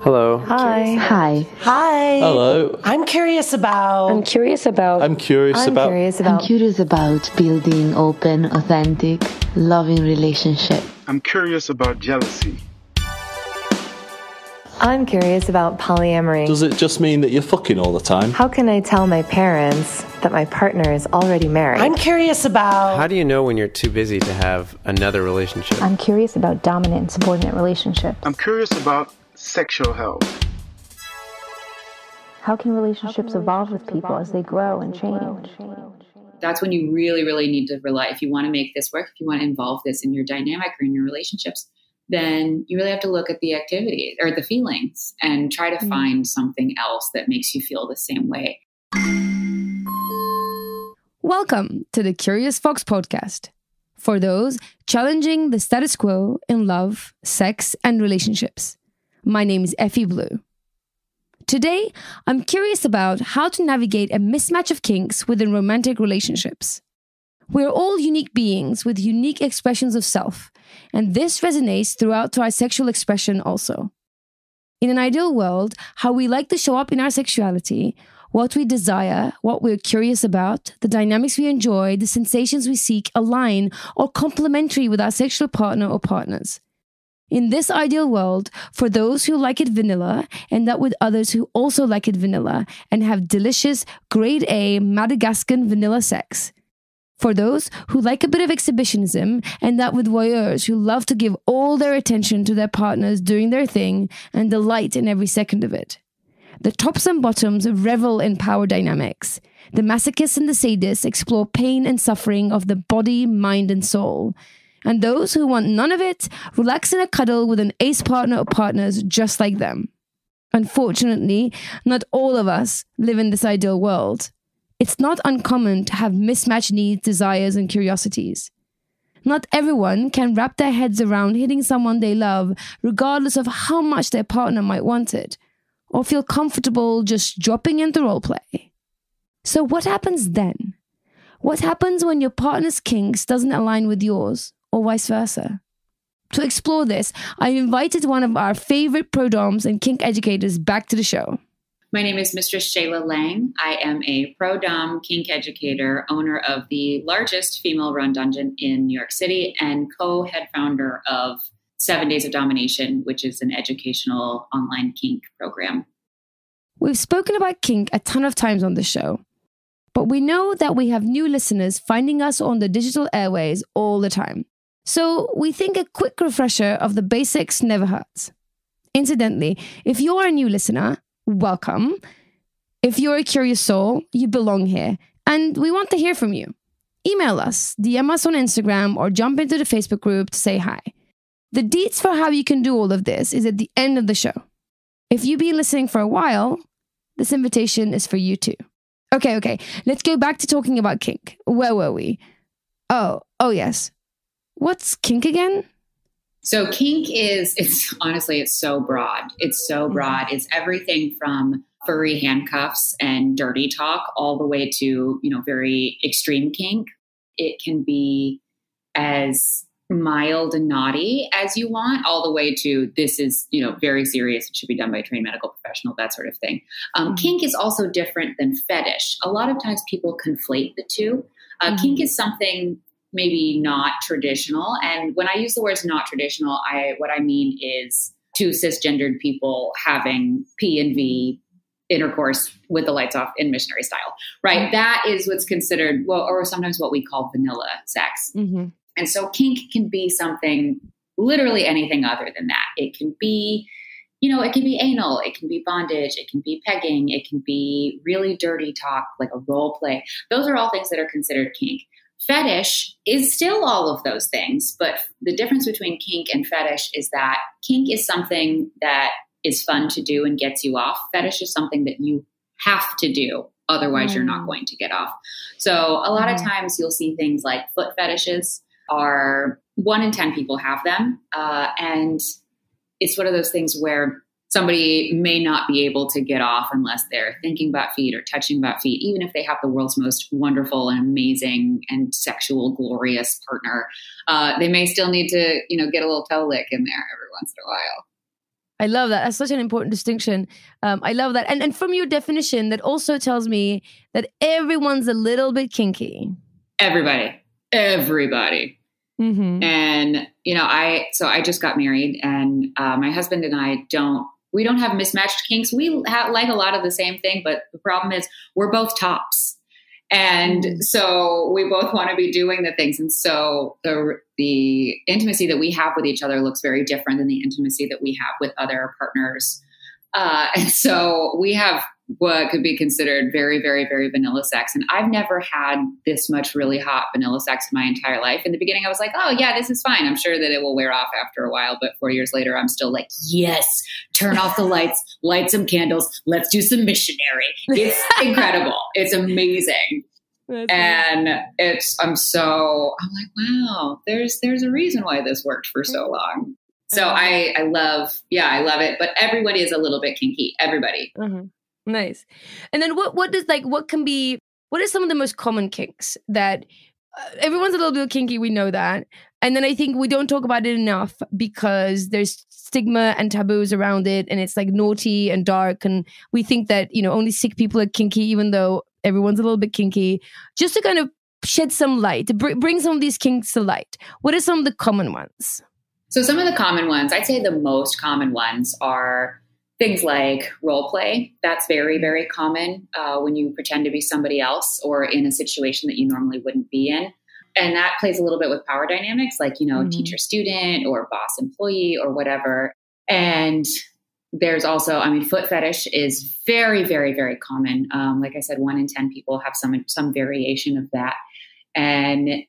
Hello. Hi. Hi. Hi. Hello. I'm curious about. I'm curious about. I'm curious I'm about. curious I'm about. curious about building open, authentic, loving relationship. I'm curious about jealousy. I'm curious about polyamory. Does it just mean that you're fucking all the time? How can I tell my parents that my partner is already married? I'm curious about. How do you know when you're too busy to have another relationship? I'm curious about dominant and subordinate relationships. I'm curious about sexual health. How can relationships evolve with people as they grow and change? That's when you really, really need to rely. If you want to make this work, if you want to involve this in your dynamic or in your relationships, then you really have to look at the activity or the feelings and try to hmm. find something else that makes you feel the same way. Welcome to the Curious Fox podcast for those challenging the status quo in love, sex, and relationships. My name is Effy Blue. Today, I'm curious about how to navigate a mismatch of kinks within romantic relationships. We're all unique beings with unique expressions of self, and this resonates throughout to our sexual expression also. In an ideal world, how we like to show up in our sexuality, what we desire, what we're curious about, the dynamics we enjoy, the sensations we seek align or complementary with our sexual partner or partners. In this ideal world, for those who like it vanilla, and that with others who also like it vanilla and have delicious, grade A Madagascan vanilla sex. For those who like a bit of exhibitionism, and that with voyeurs who love to give all their attention to their partners doing their thing and delight in every second of it. The tops and bottoms revel in power dynamics. The masochists and the sadists explore pain and suffering of the body, mind, and soul. And those who want none of it relax in a cuddle with an ace partner or partners just like them. Unfortunately, not all of us live in this ideal world. It's not uncommon to have mismatched needs, desires, and curiosities. Not everyone can wrap their heads around hitting someone they love, regardless of how much their partner might want it, or feel comfortable just dropping into roleplay. So, what happens then? What happens when your partner's kinks doesn't align with yours, or vice versa? To explore this, I invited one of our favorite prodoms and kink educators back to the show. My name is Mistress Shayla Lange. I am a pro dom kink educator, owner of the largest female run dungeon in New York City, and co head founder of Seven Days of Domination, which is an educational online kink program. We've spoken about kink a ton of times on the show, but we know that we have new listeners finding us on the digital airways all the time. So we think a quick refresher of the basics never hurts. Incidentally, if you're a new listener, welcome. If you're a curious soul, you belong here, and we want to hear from you. Email us, DM us on Instagram, or jump into the Facebook group to say hi. The deets for how you can do all of this is at the end of the show. If you've been listening for a while, this invitation is for you too. Okay, okay, let's go back to talking about kink. Where were we? Oh, oh yes. What's kink again? So kink is it's honestly it's so broad. It's so broad. It's everything from furry handcuffs and dirty talk all the way to, you know, very extreme kink. It can be as mild and naughty as you want, all the way to this is, you know, very serious. It should be done by a trained medical professional, that sort of thing. Um, Kink is also different than fetish. A lot of times people conflate the two. Uh, Kink is something maybe not traditional. And when I use the words not traditional, I what I mean is two cisgendered people having P and V intercourse with the lights off in missionary style, right? That is what's considered, well, or sometimes what we call vanilla sex. Mm-hmm. And so kink can be something literally anything other than that. It can be, you know, it can be anal, it can be bondage, it can be pegging, it can be really dirty talk, like a role play. Those are all things that are considered kink. Fetish is still all of those things, but the difference between kink and fetish is that kink is something that is fun to do and gets you off. Fetish is something that you have to do, otherwise, you're not going to get off. So, a lot of times you'll see things like foot fetishes are one in 10 people have them. Uh, and it's one of those things where somebody may not be able to get off unless they're thinking about feet or touching about feet, even if they have the world's most wonderful and amazing and sexual, glorious partner. Uh, they may still need to, you know, get a little toe lick in there every once in a while. I love that. That's such an important distinction. Um, I love that. And and from your definition, that also tells me that everyone's a little bit kinky. Everybody, everybody. Mm-hmm. And you know, I so I just got married, and uh, my husband and I don't we don't have mismatched kinks. We ha- like a lot of the same thing, but the problem is we're both tops. And so we both want to be doing the things. And so the, the intimacy that we have with each other looks very different than the intimacy that we have with other partners. Uh, and so we have what could be considered very, very, very vanilla sex. And I've never had this much really hot vanilla sex in my entire life. In the beginning, I was like, oh, yeah, this is fine. I'm sure that it will wear off after a while. But four years later, I'm still like, yes, turn off the lights, light some candles, let's do some missionary. It's incredible. It's amazing. That's and it's I'm so I'm like, wow, there's there's a reason why this worked for so long. So I I love yeah I love it, but everybody is a little bit kinky. Everybody. Mhm. Nice. And then what what does like what can be what are some of the most common kinks that uh, everyone's a little bit kinky, we know that. And then I think we don't talk about it enough because there's stigma and taboos around it and it's like naughty and dark and we think that, you know, only sick people are kinky even though everyone's a little bit kinky. Just to kind of shed some light, to br- bring some of these kinks to light. What are some of the common ones? So some of the common ones, I'd say the most common ones are things like role play. That's very very common uh, when you pretend to be somebody else or in a situation that you normally wouldn't be in. And that plays a little bit with power dynamics, like, you know, Mhm. teacher student or boss employee or whatever. And there's also, I mean, foot fetish is very, very, very common. Um, like I said, one in 10 people have some, some variation of that. And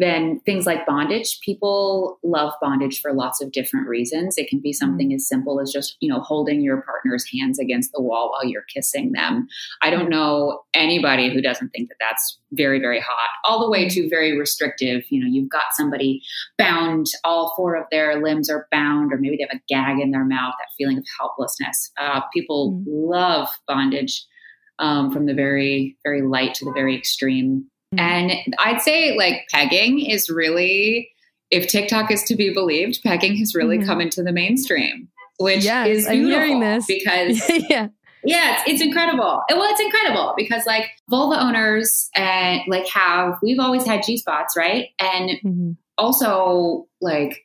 then things like bondage, people love bondage for lots of different reasons. It can be something as simple as just, you know, holding your partner's hands against the wall while you're kissing them. I don't know anybody who doesn't think that that's very, very hot, all the way to very restrictive. You know, you've got somebody bound, all four of their limbs are bound, or maybe they have a gag in their mouth, that feeling of helplessness. Uh, people love bondage um, from the very, very light to the very extreme. And I'd say like pegging is really, if TikTok is to be believed, pegging has really Mhm. come into the mainstream, which Yes, is beautiful hearing this. because yeah. yeah, it's, it's incredible. Well, it's incredible because like vulva owners and like have we've always had G spots, right? And Mhm. also like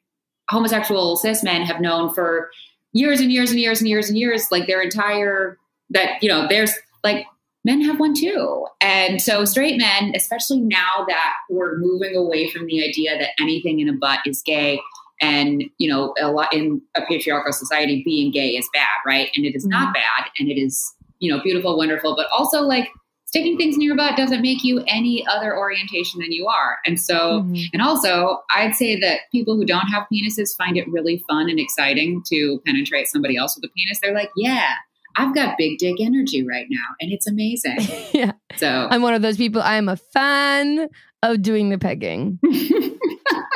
homosexual cis men have known for years and years and years and years and years, like their entire that you know there's like men have one too. And so straight men, especially now that we're moving away from the idea that anything in a butt is gay and you know a lot in a patriarchal society being gay is bad right and it is not bad and it is you know beautiful wonderful but also like sticking things in your butt doesn't make you any other orientation than you are and so Mhm. and also i'd say that people who don't have penises find it really fun and exciting to penetrate somebody else with a penis they're like yeah i've got big dick energy right now and it's amazing Yeah. so I'm one of those people. I am a fan of doing the pegging.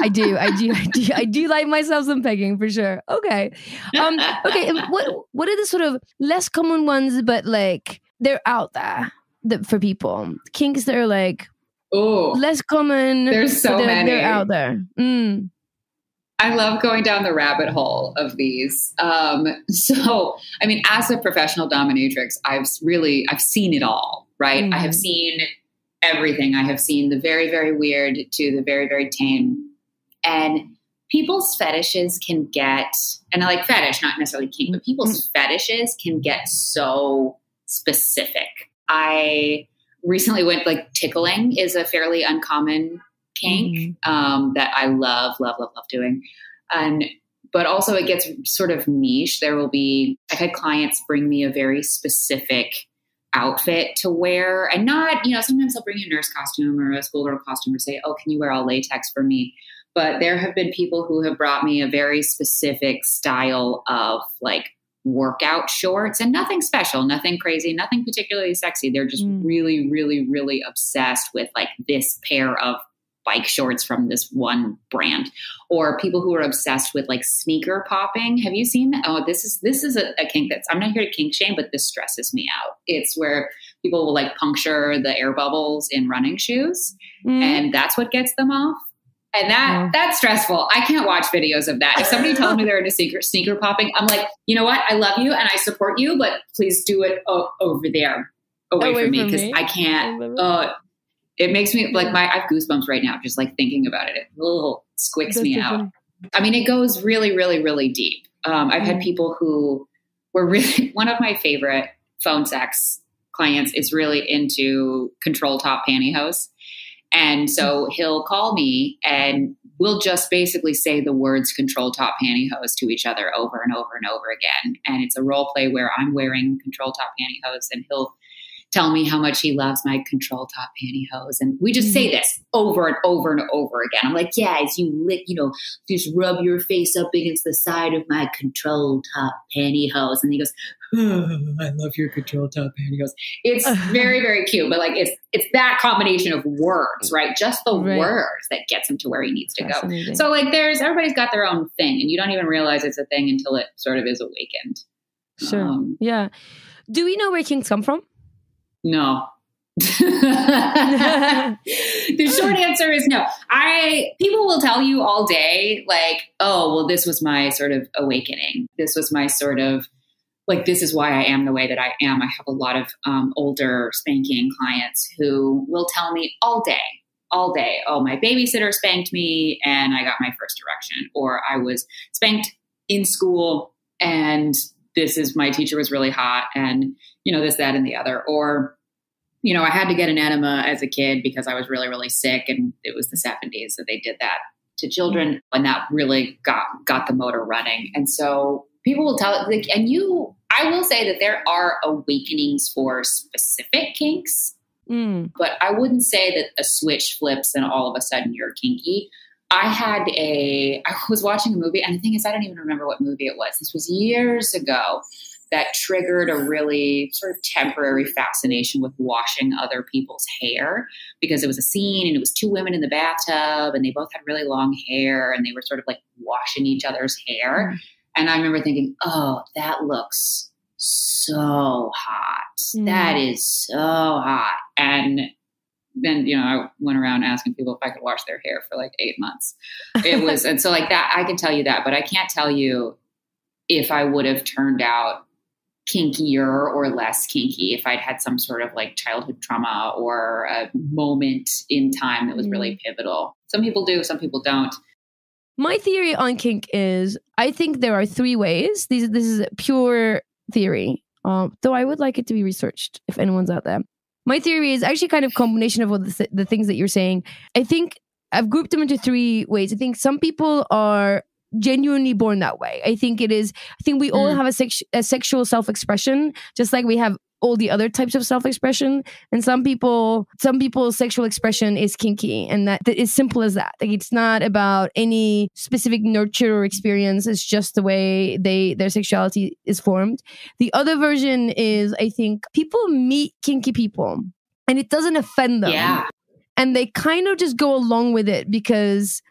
I do, I do, I do, I do like myself some pegging for sure. Okay, um, okay. What what are the sort of less common ones, but like they're out there that for people kinks that are like oh less common. There's so but they're, many. They're out there. Mm. I love going down the rabbit hole of these. Um, so, I mean, as a professional dominatrix, I've really I've seen it all. Right? I have Mhm. seen everything. I have seen the very very weird to the very very tame, and people's fetishes can get and I like fetish, not necessarily kink, but people's fetishes can get so specific. I recently went like tickling is a fairly uncommon kink um, that I love, love, love, love doing. And but also it gets sort of niche. There will be I've had clients bring me a very specific outfit to wear and not, you know, sometimes they'll bring you a nurse costume or a schoolgirl costume or say, Oh, can you wear all latex for me? But there have been people who have brought me a very specific style of like workout shorts and nothing special, nothing crazy, nothing particularly sexy. They're just Mm. really, really, really obsessed with like this pair of bike shorts from this one brand or people who are obsessed with like sneaker popping have you seen that oh this is this is a, a kink that's i'm not here to kink shame but this stresses me out it's where people will like puncture the air bubbles in running shoes Mm. and that's what gets them off And that that's stressful. I can't watch videos of that. If somebody tells me they're into sneaker sneaker popping, I'm like, you know what? I love you and I support you, but please do it o- over there, away, Away from me, from because me. I I can't. Uh, it makes me like my I have goosebumps right now just like thinking about it. It ugh, squicks That's me out. I mean, it goes really, really, really deep. Um, I've Mm. had people who were really one of my favorite phone sex clients is really into control top pantyhose. And so Mm. he'll call me and we'll just basically say the words control top pantyhose to each other over and over and over again. And it's a role play where I'm wearing control top pantyhose and he'll tell me how much he loves my control top pantyhose. And we just say this over and over and over again. I'm like, yeah, as you lick, you know, just rub your face up against the side of my control top pantyhose. And he goes, oh, I love your control top pantyhose. It's very, very cute. But like it's it's that combination of words, right? Just the Right. words that gets him to where he needs to go. So like there's everybody's got their own thing and you don't even realize it's a thing until it sort of is awakened. Sure. Um, yeah. Do we know where kinks come from? No. the short answer is no. I people will tell you all day like, "Oh, well this was my sort of awakening. This was my sort of like this is why I am the way that I am." I have a lot of um, older spanking clients who will tell me all day, all day, "Oh, my babysitter spanked me and I got my first erection," or "I was spanked in school and this is my teacher was really hot and you know this that and the other," or you know, I had to get an enema as a kid because I was really, really sick, and it was the '70s, so they did that to children, and that really got got the motor running. And so people will tell, like, and you, I will say that there are awakenings for specific kinks, Mm. but I wouldn't say that a switch flips and all of a sudden you're kinky. I had a, I was watching a movie, and the thing is, I don't even remember what movie it was. This was years ago that triggered a really sort of temporary fascination with washing other people's hair because it was a scene and it was two women in the bathtub and they both had really long hair and they were sort of like washing each other's hair. And I remember thinking, oh, that looks so hot. Mm. That is so hot. And then, you know, I went around asking people if I could wash their hair for like eight months. It was, and so like that, I can tell you that, but I can't tell you if I would have turned out kinkier or less kinky if I'd had some sort of like childhood trauma or a moment in time that was really pivotal. Some people do, some people don't. My theory on kink is I think there are three ways. These this is pure theory. Um, though I would like it to be researched if anyone's out there. My theory is actually kind of combination of all the, the things that you're saying. I think I've grouped them into three ways. I think some people are genuinely born that way. I think it is. I think we all mm. have a, sex- a sexual self-expression, just like we have all the other types of self-expression. And some people, some people's sexual expression is kinky, and that, that is simple as that. Like it's not about any specific nurture or experience. It's just the way they their sexuality is formed. The other version is, I think, people meet kinky people, and it doesn't offend them Yeah. and they kind of just go along with it because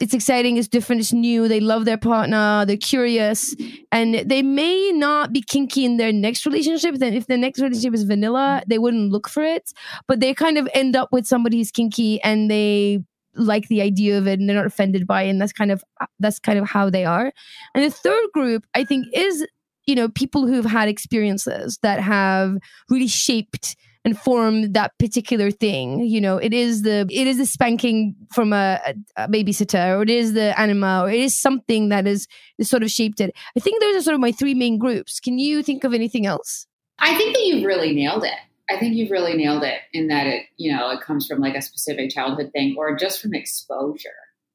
it's exciting, it's different, it's new. They love their partner, they're curious, and they may not be kinky in their next relationship. Then, if their next relationship is vanilla, they wouldn't look for it, but they kind of end up with somebody who's kinky and they like the idea of it and they're not offended by it and that's kind of that's kind of how they are and the third group i think is you know people who've had experiences that have really shaped and form that particular thing you know it is the it is the spanking from a, a, a babysitter or it is the enema or it is something that is, is sort of shaped it i think those are sort of my three main groups can you think of anything else I think that you've really nailed it. I think you've really nailed it in that it, you know, it comes from like a specific childhood thing or just from exposure.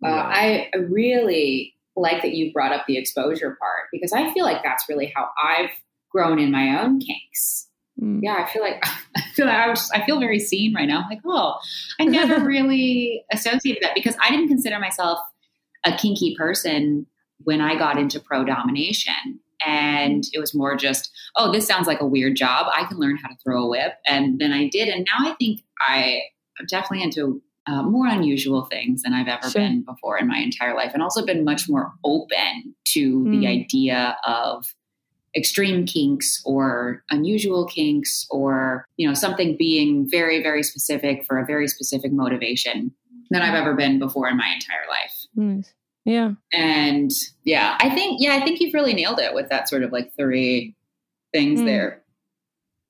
Uh, I I really like that you brought up the exposure part because I feel like that's really how I've grown in my own kinks. Mm. Yeah, I feel like I feel like I was I feel very seen right now. Like, oh, I never really associated that because I didn't consider myself a kinky person when I got into pro domination. And it was more just, oh, this sounds like a weird job. I can learn how to throw a whip. And then I did. And now I think I, I'm definitely into uh, more unusual things than I've ever Sure. been before in my entire life. And also been much more open to Mm. the idea of extreme kinks or unusual kinks or you know something being very very specific for a very specific motivation than I've ever been before in my entire life. Nice. Yeah. And yeah, I think yeah, I think you've really nailed it with that sort of like three things Mm. there.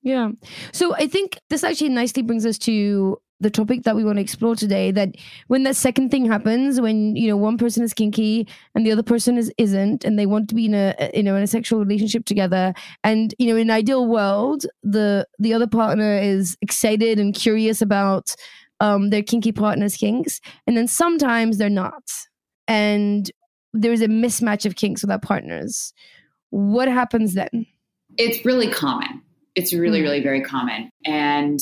Yeah. So I think this actually nicely brings us to the topic that we want to explore today that when that second thing happens when you know one person is kinky and the other person is isn't and they want to be in a you know in a sexual relationship together and you know in an ideal world the the other partner is excited and curious about um their kinky partner's kinks and then sometimes they're not and there's a mismatch of kinks with our partners what happens then It's really common. It's really, Mm. really very common. And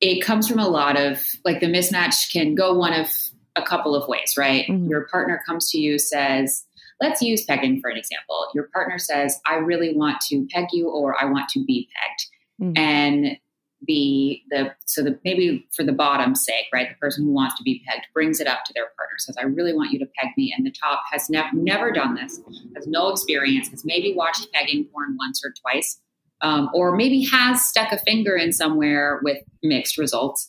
it comes from a lot of like the mismatch can go one of a couple of ways, right? Mhm. Your partner comes to you, says, let's use pegging for an example. Your partner says, I really want to peg you or I want to be pegged. Mm. And the the so the maybe for the bottom's sake, right? The person who wants to be pegged brings it up to their partner, says, I really want you to peg me. And the top has never never done this, has no experience, has maybe watched pegging porn once or twice um, or maybe has stuck a finger in somewhere with mixed results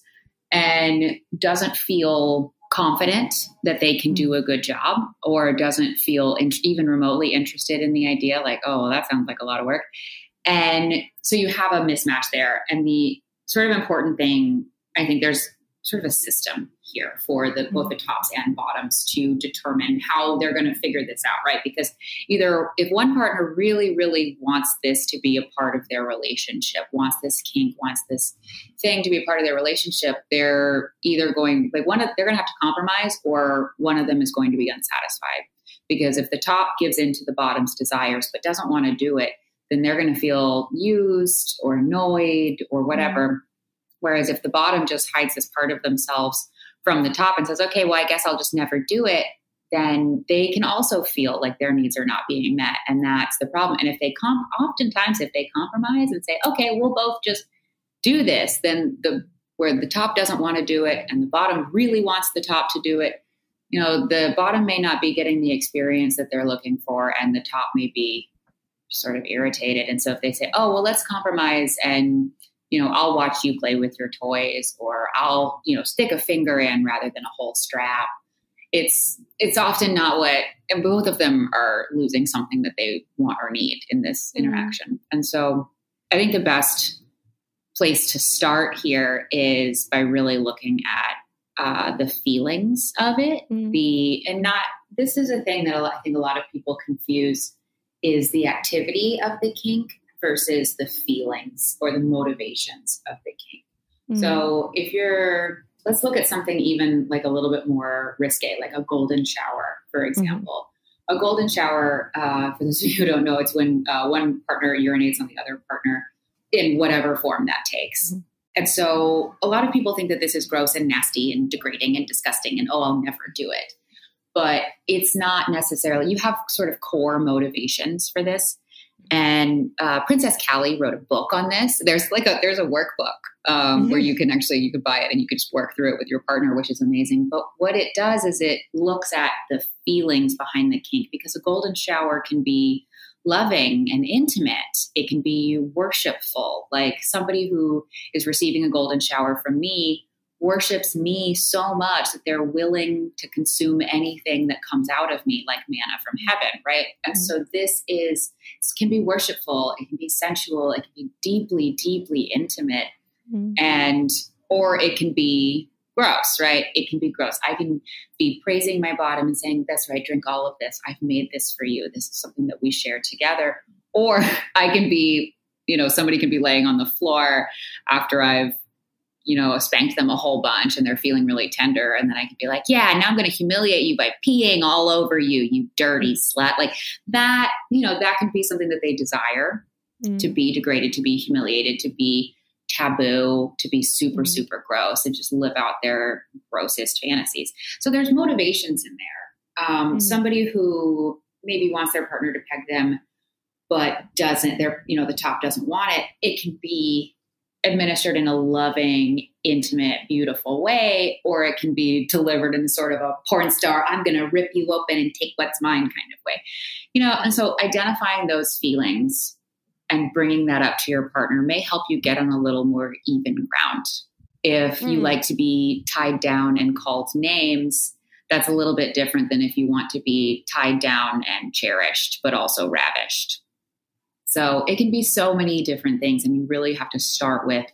and doesn't feel confident that they can do a good job or doesn't feel in, even remotely interested in the idea like oh well, that sounds like a lot of work. And so you have a mismatch there. And the sort of important thing i think there's sort of a system here for the both the mm-hmm. tops and bottoms to determine how they're going to figure this out right? Because either if one partner really really wants this to be a part of their relationship wants this kink wants this thing to be a part of their relationship they're either going like one of they're going to have to compromise or one of them is going to be unsatisfied. Because if the top gives in to the bottom's desires but doesn't want to do it then they're going to feel used or annoyed or whatever mm-hmm. Whereas if the bottom just hides this part of themselves from the top and says okay well i guess i'll just never do it then they can also feel like their needs are not being met. And that's the problem. And if they comp oftentimes if they compromise and say okay we'll both just do this then the where the top doesn't want to do it and the bottom really wants the top to do it you know the bottom may not be getting the experience that they're looking for and the top may be sort of irritated. And so if they say oh well let's compromise and you know i'll watch you play with your toys or i'll you know stick a finger in rather than a whole strap. It's it's often not what and both of them are losing something that they want or need in this interaction. And so i think the best place to start here is by really looking at uh, the feelings of it. Mm. the and not this is a thing that i think a lot of people confuse is the activity of the kink versus the feelings or the motivations of the kink Mm. so if you're, let's look at something even like a little bit more risque, like a golden shower, for example. A golden shower, uh, for those of you who don't know, it's when uh, one partner urinates on the other partner in whatever form that takes. Mhm. And so a lot of people think that this is gross and nasty and degrading and disgusting and, oh, I'll never do it. But it's not necessarily, you have sort of core motivations for this. And uh, Princess Kali wrote a book on this. There's like a there's a workbook um, where you can actually you could buy it and you could just work through it with your partner, which is amazing. But what it does is it looks at the feelings behind the kink because a golden shower can be loving and intimate. It can be worshipful, like somebody who is receiving a golden shower from me worships me so much that they're willing to consume anything that comes out of me like manna from heaven right? And so this is this can be worshipful it can be sensual it can be deeply deeply intimate Mhm. and or it can be gross right? It can be gross. I can be praising my bottom and saying that's right drink all of this. I've made this for you. This is something that we share together. Or i can be you know somebody can be laying on the floor after i've you know, spanked them a whole bunch and they're feeling really tender. And then I could be like, yeah, now I'm going to humiliate you by peeing all over you, you dirty slut. Like that, you know, that can be something that they desire Mm. to be degraded, to be humiliated, to be taboo, to be super, Mhm. super gross and just live out their grossest fantasies. So there's motivations in there. Um, Mhm. Somebody who maybe wants their partner to peg them, but doesn't, they're, you know, the top doesn't want it. It can be administered in a loving, intimate, beautiful way, or it can be delivered in sort of a porn star, I'm going to rip you open and take what's mine kind of way. You know, and so identifying those feelings and bringing that up to your partner may help you get on a little more even ground. If you Mm. like to be tied down and called names, that's a little bit different than if you want to be tied down and cherished, but also ravished. So it can be so many different things, and you really have to start with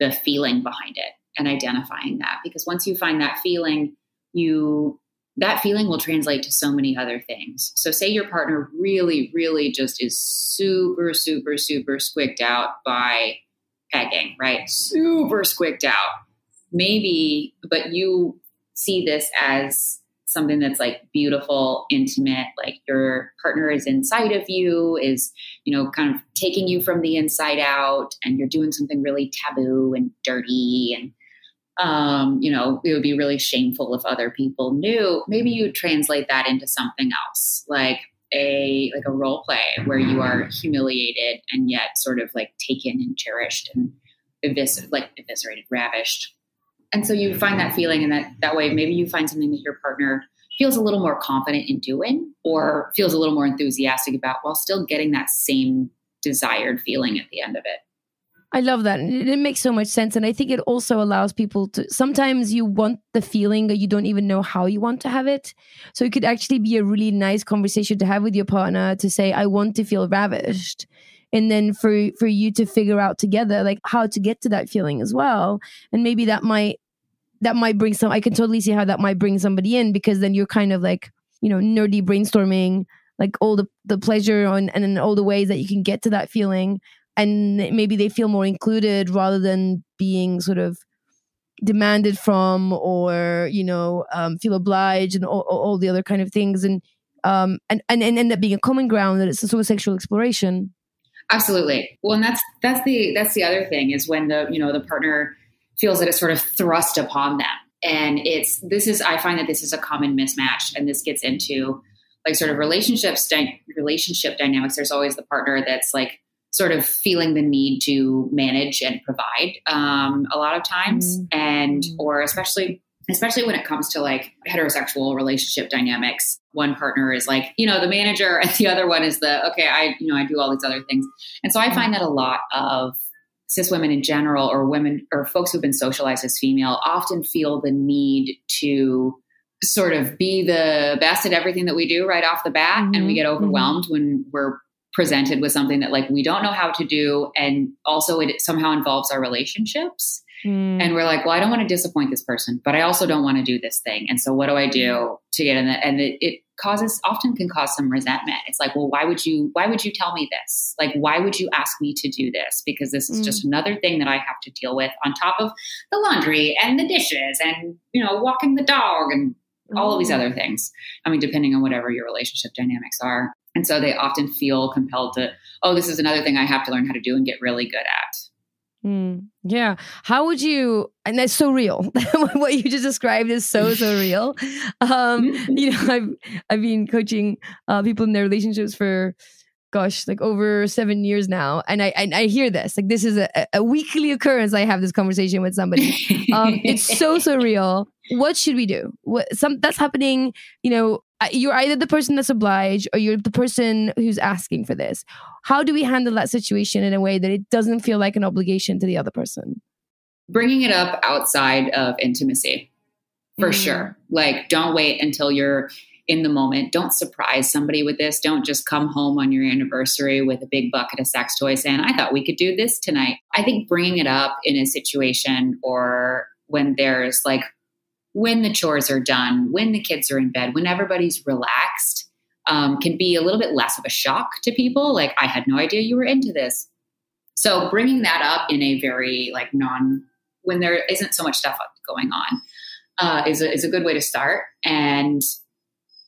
the feeling behind it and identifying that because once you find that feeling, you that feeling will translate to so many other things. So, say your partner really, really just is super, super, super squicked out by pegging, right? Super squicked out. Maybe, but you see this as something that's like beautiful, intimate, like your partner is inside of you, is, you know, kind of taking you from the inside out, and you're doing something really taboo and dirty and um, you know, it would be really shameful if other people knew. Maybe you translate that into something else, like a like a role play where you are humiliated and yet sort of like taken and cherished and evis- like eviscerated, ravished. And so you find that feeling, and that that way maybe you find something that your partner feels a little more confident in doing, or feels a little more enthusiastic about, while still getting that same desired feeling at the end of it. I love that. And it, it makes so much sense. And I think it also allows people to sometimes you want the feeling or you don't even know how you want to have it. So it could actually be a really nice conversation to have with your partner to say, I want to feel ravished. And then for for you to figure out together like how to get to that feeling as well. And maybe that might that might bring some I can totally see how that might bring somebody in because then you're kind of like, you know, nerdy brainstorming like all the the pleasure on and all the ways that you can get to that feeling. And maybe they feel more included rather than being sort of demanded from or you know um, feel obliged and all, all the other kind of things. And um and, and and end up being a common ground that it's a sort of sexual exploration. Absolutely. Well, and that's that's the that's the other thing is when the you know the partner feels that it's sort of thrust upon them, and it's this is I find that this is a common mismatch, and this gets into like sort of relationships dy- relationship dynamics. There's always the partner that's like sort of feeling the need to manage and provide um, a lot of times, Mm. and Mm. or especially especially when it comes to like heterosexual relationship dynamics one partner is like you know the manager and the other one is the okay i you know i do all these other things and so i find that a lot of cis women in general or women or folks who've been socialized as female often feel the need to sort of be the best at everything that we do right off the bat. And we Mhm, get mm-hmm. overwhelmed when we're presented with something that like we don't know how to do. And also it somehow involves our relationships. Mm. And we're like, well, I don't want to disappoint this person, but I also don't want to do this thing. And so what do I do mm-hmm. to get in that? And it, it causes often can cause some resentment. It's like, well, why would you why would you tell me this? Like, why would you ask me to do this? Because this is Mm. just another thing that I have to deal with on top of the laundry and the dishes and you know, walking the dog and all of these other things. I mean, depending on whatever your relationship dynamics are. And so they often feel compelled to, oh, this is another thing I have to learn how to do and get really good at. Mm, yeah. How would you? And that's so real. what you just described is so so real. Um, you know, I've I've been coaching uh, people in their relationships for, gosh, like over seven years now, and I and I hear this like this is a, a weekly occurrence. I have this conversation with somebody. Um, it's so so real. What should we do? What some that's happening? You know, you're either the person that's obliged or you're the person who's asking for this. How do we handle that situation in a way that it doesn't feel like an obligation to the other person? bringing it up outside of intimacy for Mm. sure like don't wait until you're in the moment don't surprise somebody with this don't just come home on your anniversary with a big bucket of sex toys saying i thought we could do this tonight i think bringing it up in a situation or when there's like when the chores are done when the kids are in bed when everybody's relaxed um, can be a little bit less of a shock to people. Like i had no idea you were into this. So bringing that up in a very like non when there isn't so much stuff going on uh, is, a, is a good way to start. And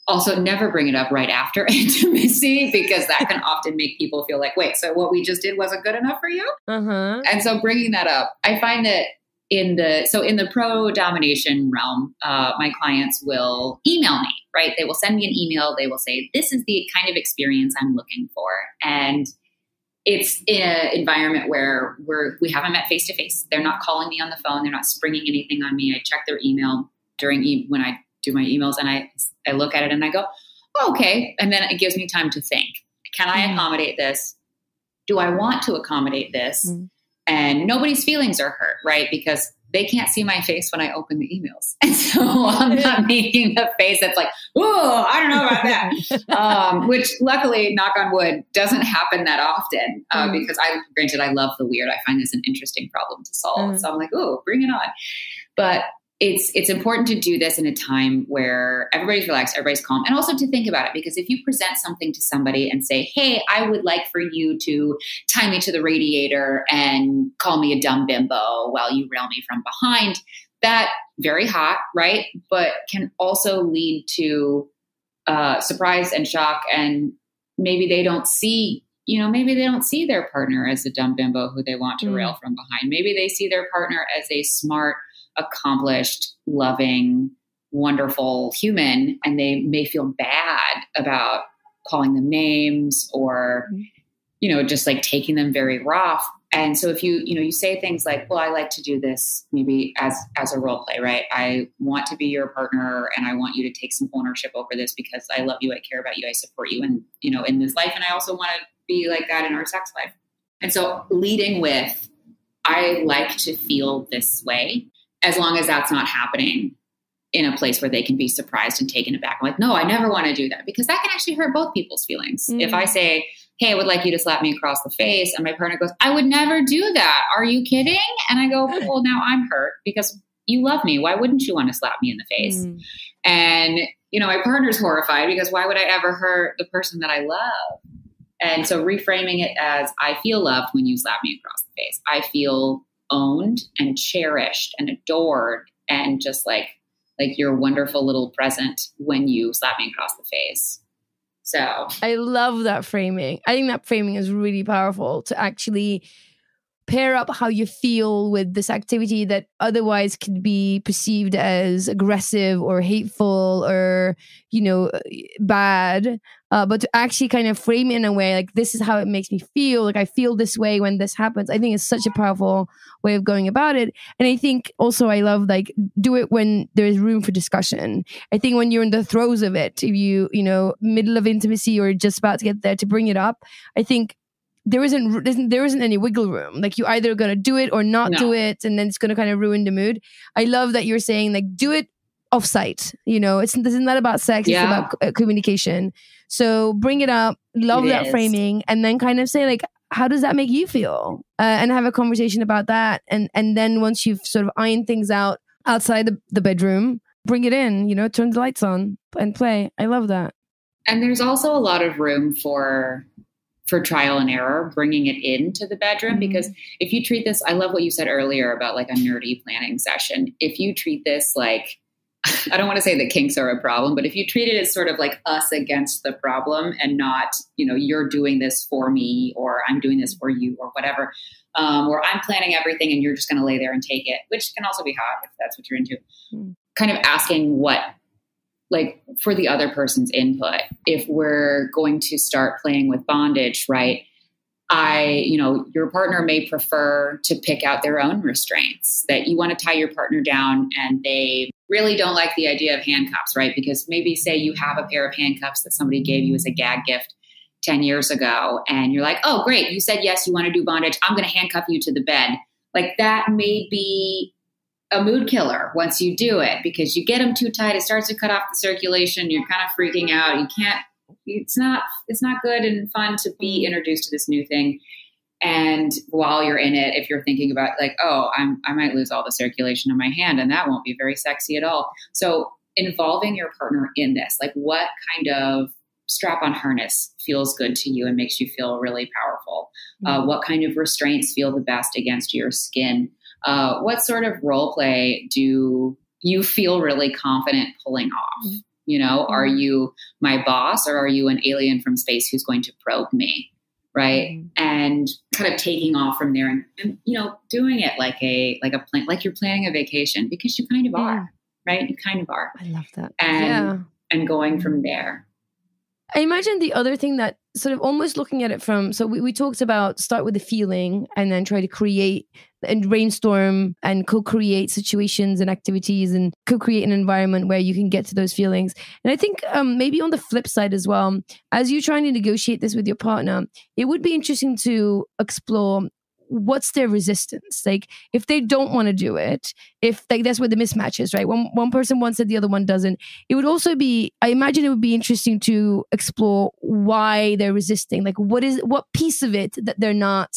also never bring it up right after intimacy because that can often make people feel like wait so what we just did wasn't good enough for you? Uh huh. and so bringing that up i find that in the so in the pro domination realm uh, my clients will email me right? They will send me an email. They will say this is the kind of experience i'm looking for. And it's in an environment where we're we haven't met face to face they're not calling me on the phone. They're not springing anything on me. I check their email during e- when i do my emails and i i look at it and i go oh, okay. And then it gives me time to think. Can i Mhm. accommodate this? Do i want to accommodate this? Mhm. And nobody's feelings are hurt right because they can't see my face when I open the emails. And so I'm not making a face that's like, oh, I don't know about that. um, which luckily, knock on wood, doesn't happen that often uh, mm. because I, granted, I love the weird. I find this an interesting problem to solve. Mm. So I'm like, oh, bring it on. But it's it's important to do this in a time where everybody's relaxed, everybody's calm, and also to think about it because if you present something to somebody and say, "Hey, I would like for you to tie me to the radiator and call me a dumb bimbo while you rail me from behind," that very hot, right? But can also lead to uh, surprise and shock, and maybe they don't see. You know, maybe they don't see their partner as a dumb bimbo who they want to mm. rail from behind. Maybe they see their partner as a smart, accomplished, loving, wonderful human, and they may feel bad about calling them names or, mm-hmm. you know, just like taking them very rough. And so if you, you know, you say things like, well, I like to do this maybe as as a role play, right? I want to be your partner and I want you to take some ownership over this because I love you, I care about you, I support you and, you know, in this life and I also want to be like that in our sex life. And so leading with I like to feel this way as long as that's not happening in a place where they can be surprised and taken aback. I'm like, no, I never want to do that because that can actually hurt both people's feelings. Mm. If I say, hey, I would like you to slap me across the face, and my partner goes, I would never do that. Are you kidding? And I go, well, now I'm hurt because you love me. Why wouldn't you want to slap me in the face? Mm. And, you know, my partner's horrified because why would I ever hurt the person that I love? And so reframing it as I feel loved when you slap me across the face. I feel owned and cherished and adored and just like like your wonderful little present when you slap me across the face. So I love that framing. I think that framing is really powerful to actually pair up how you feel with this activity that otherwise could be perceived as aggressive or hateful or you know bad uh, but to actually kind of frame it in a way like this is how it makes me feel like i feel this way when this happens i think it's such a powerful way of going about it. And i think also i love like do it when there's room for discussion. I think when you're in the throes of it if you you know middle of intimacy or just about to get there to bring it up i think there isn't there isn't any wiggle room. Like you either gonna do it or not no. do it, and then it's gonna kind of ruin the mood. I love that you're saying like do it offsite. You know, it's this is not about sex; yeah. it's about uh, communication. So bring it up, love it that is. framing, and then kind of say like, how does that make you feel, uh, and have a conversation about that. And and then once you've sort of ironed things out outside the, the bedroom, bring it in. You know, turn the lights on and play. I love that. And there's also a lot of room for for trial and error, bringing it into the bedroom. Mm-hmm. Because if you treat this, I love what you said earlier about like a nerdy planning session. If you treat this like, I don't want to say that kinks are a problem, but if you treat it as sort of like us against the problem and not, you know, you're doing this for me or I'm doing this for you or whatever, um, or I'm planning everything and you're just going to lay there and take it, which can also be hot if that's what you're into. Mm-hmm. Kind of asking what like for the other person's input. If we're going to start playing with bondage, right? I, you know, your partner may prefer to pick out their own restraints, that you want to tie your partner down and they really don't like the idea of handcuffs, right? Because maybe say you have a pair of handcuffs that somebody gave you as a gag gift 10 years ago and you're like, oh, great, you said yes, you want to do bondage. I'm going to handcuff you to the bed. Like that may be a mood killer once you do it because you get them too tight. It starts to cut off the circulation. You're kind of freaking out. You can't. It's not. It's not good and fun to be introduced to this new thing. And while you're in it, if you're thinking about like, oh, I'm, I might lose all the circulation in my hand, and that won't be very sexy at all. So involving your partner in this, like, what kind of strap-on harness feels good to you and makes you feel really powerful? Mm-hmm. Uh, what kind of restraints feel the best against your skin? Uh, what sort of role play do you feel really confident pulling off? Mm-hmm. You know, are mm-hmm. you my boss or are you an alien from space who's going to probe me? Right. Mm-hmm. And kind of taking off from there and, and, you know, doing it like a, like a plan, like you're planning a vacation because you kind of are, right? You kind of are. I love that. And, yeah. and going from there. I imagine the other thing that sort of almost looking at it from so we, we talked about start with the feeling and then try to create and brainstorm and co-create situations and activities and co-create an environment where you can get to those feelings. And i think um, maybe on the flip side as well as you're trying to negotiate this with your partner it would be interesting to explore what's their resistance. Like if they don't want to do it if like that's where the mismatch is right? One one person wants it the other one doesn't. It would also be i imagine it would be interesting to explore why they're resisting. Like what is what piece of it that they're not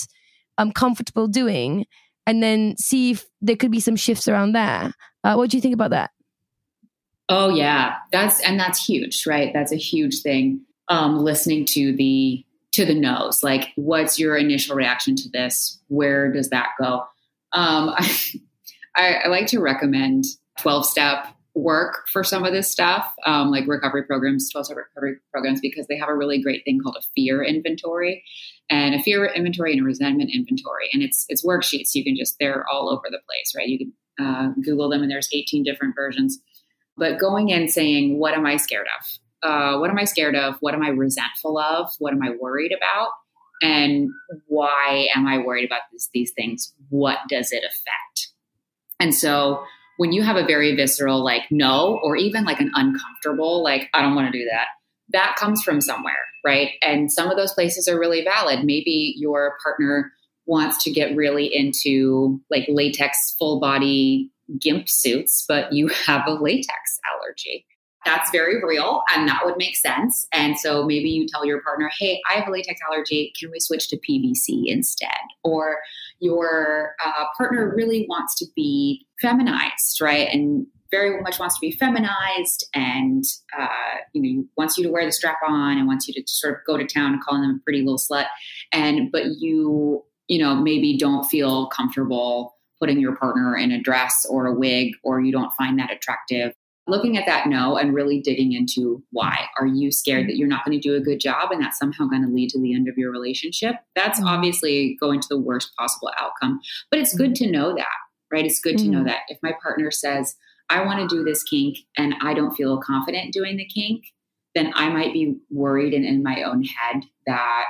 um comfortable doing and then see if there could be some shifts around there uh, what do you think about that Oh yeah, that's and that's huge, right? That's a huge thing. Um, listening to the to the nose, like what's your initial reaction to this? Where does that go? Um, I, I, I like to recommend twelve step work for some of this stuff, um, like recovery programs, 12 step recovery programs, because they have a really great thing called a fear inventory and a fear inventory and a resentment inventory. And it's, it's worksheets. You can just, they're all over the place, right? You can uh, Google them and there's 18 different versions. But going in saying, what am I scared of? Uh, what am I scared of? What am I resentful of? What am I worried about? And why am I worried about this, these things? What does it affect? And so when you have a very visceral, like, no, or even like an uncomfortable, like, I don't want to do that, that comes from somewhere, right? And some of those places are really valid. Maybe your partner wants to get really into like latex full body gimp suits, but you have a latex allergy. That's very real and that would make sense. And so maybe you tell your partner, hey, I have a latex allergy. Can we switch to PVC instead? Or your uh, partner really wants to be feminized, right? And very much wants to be feminized and uh, you know wants you to wear the strap on and wants you to sort of go to town and call them a pretty little slut and but you you know maybe don't feel comfortable putting your partner in a dress or a wig or you don't find that attractive looking at that no and really digging into why are you scared that you're not going to do a good job and that's somehow going to lead to the end of your relationship that's Mm-hmm. obviously going to the worst possible outcome but it's good to know that right it's good to know Mhm. that if my partner says i want to do this kink and i don't feel confident doing the kink then i might be worried and in my own head that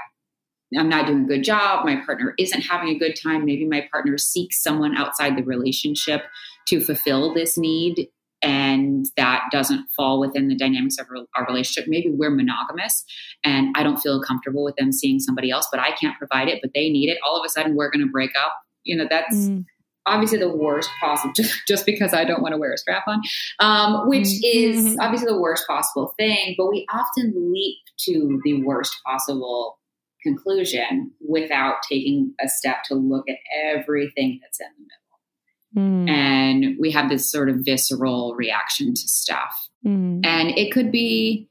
I'm not doing a good job. My partner isn't having a good time. Maybe my partner seeks someone outside the relationship to fulfill this need, and that doesn't fall within the dynamics of our relationship. Maybe we're monogamous, and I don't feel comfortable with them seeing somebody else, but I can't provide it, but they need it. All of a sudden, we're going to break up. You know, that's Mm. obviously the worst possible just, just because i don't want to wear a strap on um, which Mhm. is obviously the worst possible thing but we often leap to the worst possible conclusion without taking a step to look at everything that's in the middle Mm. and we have this sort of visceral reaction to stuff Mm. and it could be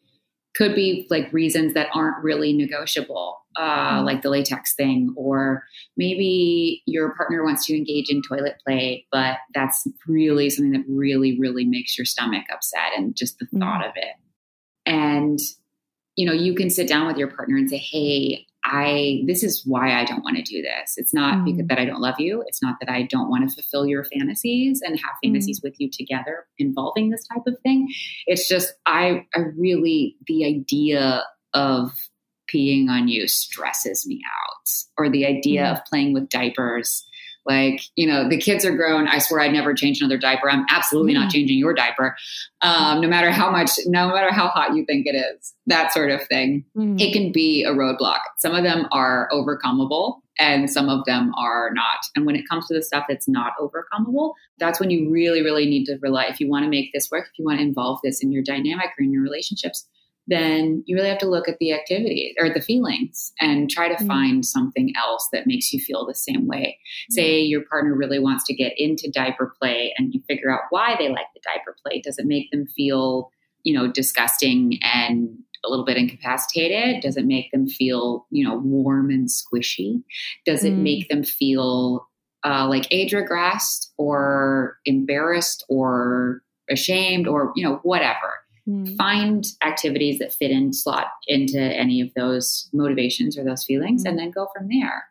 could be like reasons that aren't really negotiable uh, like the latex thing or maybe your partner wants to engage in toilet play but that's really something that really really makes your stomach upset and just the Mm. thought of it and you know you can sit down with your partner and say hey i this is why i don't want to do this it's not Mm. because that i don't love you it's not that i don't want to fulfill your fantasies and have fantasies with you together involving this type of thing it's just i i really the idea of peeing on you stresses me out or the idea Mm. of playing with diapers like you know the kids are grown. I swear i'd never change another diaper. I'm absolutely not changing your diaper um, no matter how much no matter how hot you think it is that sort of thing. Mm. it can be a roadblock. Some of them are overcomeable and some of them are not. And when it comes to the stuff that's not overcomeable that's when you really really need to rely. If you want to make this work if you want to involve this in your dynamic or in your relationships then you really have to look at the activity or the feelings and try to Mm. find something else that makes you feel the same way. Say your partner really wants to get into diaper play and you figure out why they like the diaper play. Does it make them feel, you know, disgusting and a little bit incapacitated? Does it make them feel, you know, warm and squishy? Does it Mm. make them feel uh, like age regressed or embarrassed or ashamed or, you know, whatever? Mm. find activities that fit in slot into any of those motivations or those feelings and then go from there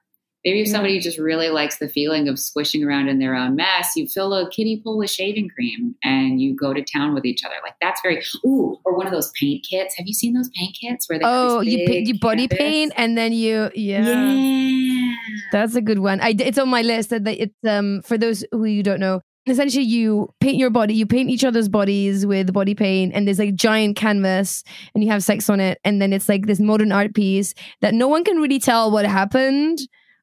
maybe if somebody just really likes the feeling of squishing around in their own mess you fill a kiddie pool with shaving cream and you go to town with each other like that's very ooh or one of those paint kits have you seen those paint kits where they Oh, you paint, you body canvas? paint, and then you yeah. yeah That's a good one. I, it's on my list. It's um for those who you don't know. Essentially, you paint your body. You paint each other's bodies with body paint, and there's like giant canvas, and you have sex on it, and then it's like this modern art piece that no one can really tell what happened.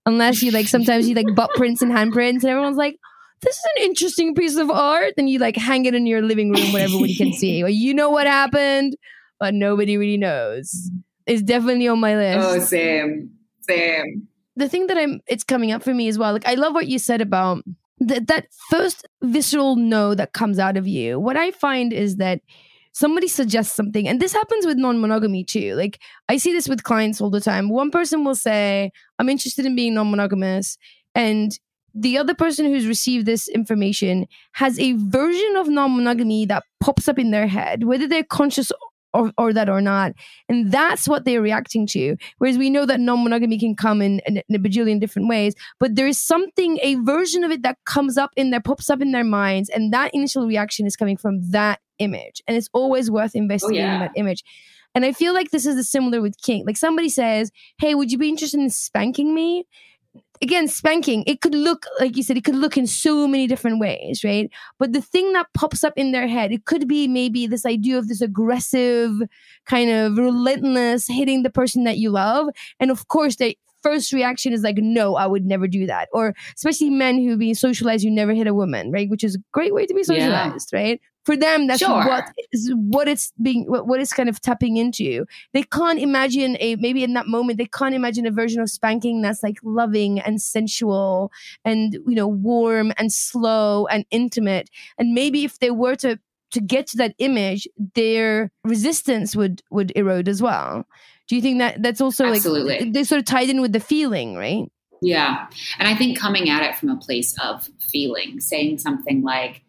unless you like sometimes you like butt prints and handprints, and everyone's like, "This is an interesting piece of art," and you like hang it in your living room where everybody can see. Well, you know what happened, but nobody really knows. It's definitely on my list. Oh, same, same. The thing that I'm, it's coming up for me as well. Like I love what you said about that that first visceral no that comes out of you. What I find is that somebody suggests something and this happens with non-monogamy too like i see this with clients all the time one person will say i'm interested in being non-monogamous and the other person who's received this information has a version of non-monogamy that pops up in their head whether they're conscious or, or that or not. And that's what they're reacting to. Whereas we know that non-monogamy can come in, in, in a bajillion different ways but there is something a version of it that comes up in there pops up in their minds and that initial reaction is coming from that image. And it's always worth investigating oh, yeah. that image. And i feel like this is a similar with kink like somebody says hey would you be interested in spanking me again spanking it could look like you said it could look in so many different ways right? But the thing that pops up in their head it could be maybe this idea of this aggressive kind of relentless hitting the person that you love. And of course they first reaction is like no i would never do that. Or especially men who being socialized you never hit a woman right? Which is a great way to be socialized yeah. right for them that's sure. what is what it's being what, what it's kind of tapping into. They can't imagine a maybe in that moment they can't imagine a version of spanking that's like loving and sensual and you know warm and slow and intimate. And maybe if they were to to get to that image their resistance would would erode as well. Do you think that that's also Absolutely. like they sort of tied in with the feeling right? Yeah. And i think coming at it from a place of feeling saying something like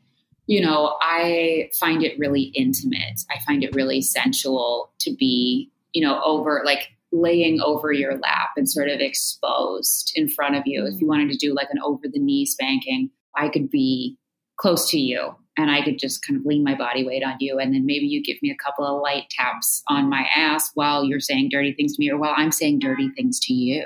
you know, I find it really intimate. I find it really sensual to be, you know, over like laying over your lap and sort of exposed in front of you. If you mm. wanted to do like an over the knee spanking, I could be close to you and I could just kind of lean my body weight on you. And then maybe you give me a couple of light taps on my ass while you're saying dirty things to me or while I'm saying dirty things to you.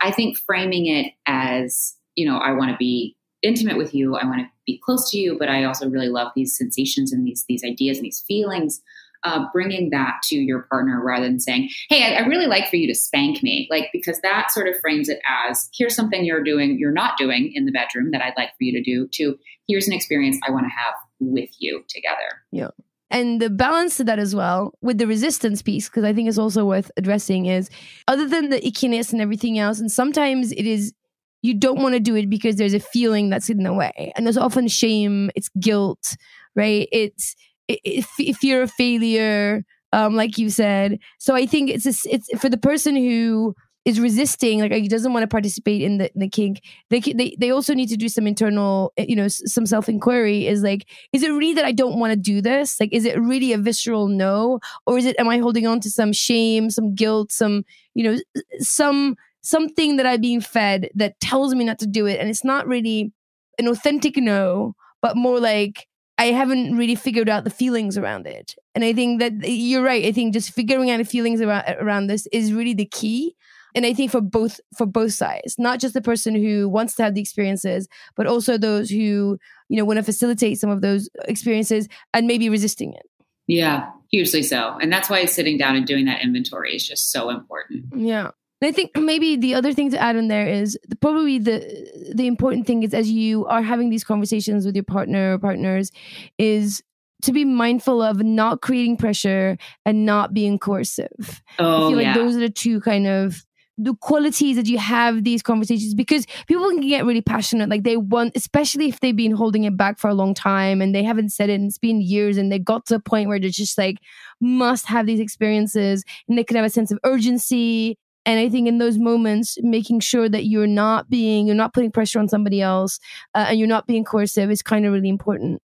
I think framing it as, you know, I want to be intimate with you. I want to be close to you, but I also really love these sensations and these these ideas and these feelings. Uh, bringing that to your partner rather than saying, "Hey, I, I really like for you to spank me," like because that sort of frames it as, "Here's something you're doing, you're not doing in the bedroom that I'd like for you to do." To here's an experience I want to have with you together. Yeah and the balance to that as well with the resistance piece because i think it's also worth addressing is other than the ickiness and everything else and sometimes it is you don't want to do it because there's a feeling that's in the way. And there's often shame it's guilt right? It's if, if you're a failure um like you said. So i think it's a, it's for the person who is resisting like he doesn't want to participate in the, in the kink they, they they also need to do some internal you know some self inquiry is like is it really that i don't want to do this? Like is it really a visceral no? Or is it am i holding on to some shame some guilt some you know some something that I'm being fed that tells me not to do it. And it's not really an authentic no, but more like I haven't really figured out the feelings around it. And I think that eh, you're right. I think just figuring out the feelings around eh, around this is really the key. And I think for both for both sides, not just the person who wants to have the experiences, but also those who, you know, want to facilitate some of those experiences and maybe resisting it. Yeah, hugely so. And that's why sitting down and doing that inventory is just so important. Yeah. And I think maybe the other thing to add in there is the, probably the the important thing is as you are having these conversations with your partner or partners is to be mindful of not creating pressure and not being coercive. Oh, I feel like yeah. those are the two kind of the qualities that you have these conversations because people can get really passionate like they want especially if they've been holding it back for a long time and they haven't said it and it's been years and they got to a point where they're just like must have these experiences and they can have a sense of urgency and i think in those moments making sure that you're not being you're not putting pressure on somebody else uh, and you're not being coercive is kind of really important.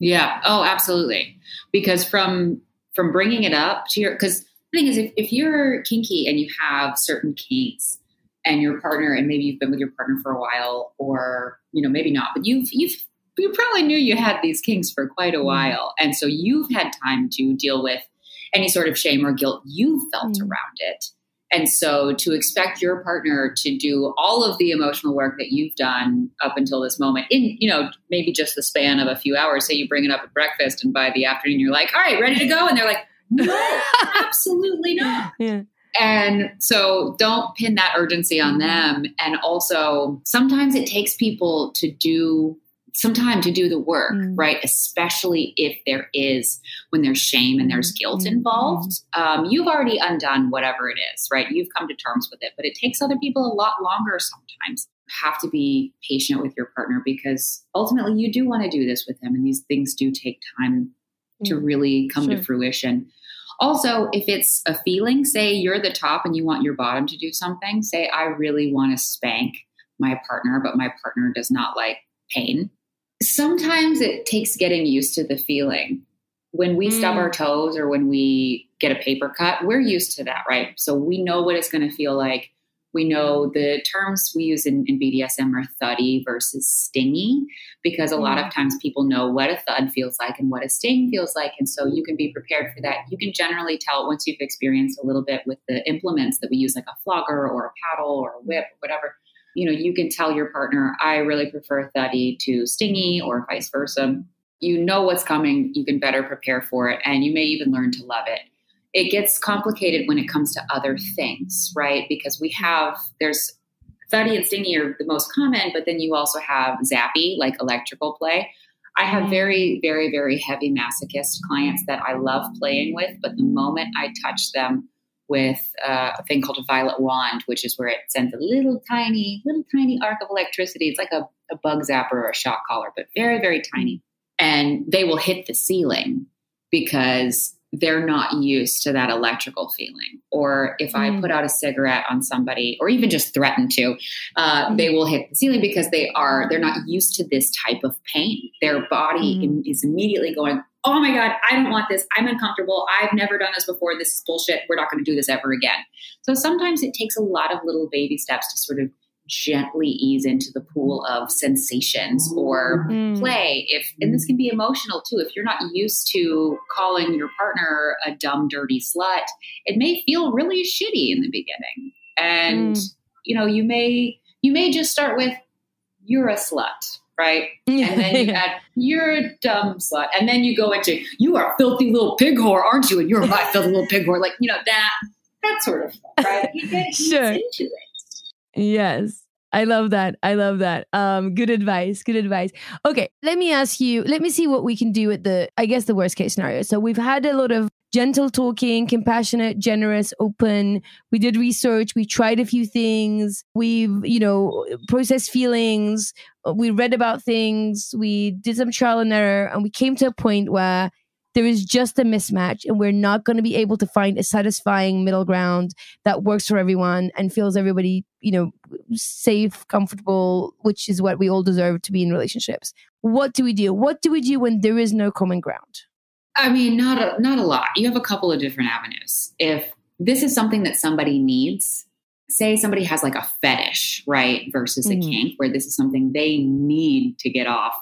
Yeah. Oh absolutely. Because from from bringing it up to your because the thing is if, if you're kinky and you have certain kinks and your partner and maybe you've been with your partner for a while or you know maybe not but you've you've you probably knew you had these kinks for quite a while. And so you've had time to deal with any sort of shame or guilt you felt Mm. around it and so to expect your partner to do all of the emotional work that you've done up until this moment in, you know, maybe just the span of a few hours, say you bring it up at breakfast and by the afternoon you're like, all right, ready to go. And they're like, no, absolutely not. yeah And so don't pin that urgency on them. And also, sometimes it takes people to do some time to do the work, mm. right? Especially if there is, when there's shame and there's guilt mm. involved. Um, you've already undone whatever it is, right? You've come to terms with it, but it takes other people a lot longer sometimes. Have to be patient with your partner because ultimately you do want to do this with them, and these things do take time to mm. really come sure. to fruition. Also, if it's a feeling, say you're the top and you want your bottom to do something, say, I really want to spank my partner, but my partner does not like pain sometimes it takes getting used to the feeling. When we mm. stub our toes or when we get a paper cut, we're used to that, right? So we know what it's going to feel like. We know the terms we use in, in BDSM are thuddy versus stingy because a mm. lot of times people know what a thud feels like and what a sting feels like. And so you can be prepared for that. You can generally tell once you've experienced a little bit with the implements that we use, like a flogger or a paddle or a whip or whatever you know, you can tell your partner, I really prefer thuddy to stingy or vice versa. You know what's coming, you can better prepare for it, and you may even learn to love it. It gets complicated when it comes to other things, right? Because we have, there's thuddy and stingy are the most common, but then you also have zappy, like electrical play. I have mm-hmm. very, very, very heavy masochist clients that I love playing with, but the moment I touch them with uh, a thing called a violet wand, which is where it sends a little tiny, little tiny arc of electricity. It's like a, a bug zapper or a shock collar, but very, very tiny. And they will hit the ceiling because they're not used to that electrical feeling. Or if mm. I put out a cigarette on somebody, or even just threaten to, uh, mm. they will hit the ceiling because they are they're not used to this type of pain. Their body mm. is immediately going, oh my God, I don't want this. I'm uncomfortable. I've never done this before. This is bullshit. We're not going to do this ever again. So sometimes it takes a lot of little baby steps to sort of gently ease into the pool of sensations or mm. play if and this can be emotional too if you're not used to calling your partner a dumb dirty slut it may feel really shitty in the beginning and mm. you know you may you may just start with you're a slut right? And then you add, you're a dumb slut. And then you go into, you are a filthy little pig whore, aren't you? And you're my filthy little pig whore. Like, you know, that, that sort of stuff, right? You get sure. into it. Yes. I love that. I love that. Um, good advice. Good advice. Okay, let me ask you. Let me see what we can do at the, I guess, the worst case scenario. So we've had a lot of gentle talking, compassionate, generous, open. We did research. We tried a few things. We've, you know, processed feelings. We read about things. We did some trial and error, and we came to a point where there is just a mismatch and we're not going to be able to find a satisfying middle ground that works for everyone and feels everybody you know safe comfortable which is what we all deserve to be in relationships. What do we do? What do we do when there is no common ground? I mean not a, not a lot. You have a couple of different avenues. If this is something that somebody needs say somebody has like a fetish right versus mm-hmm. a kink where this is something they need to get off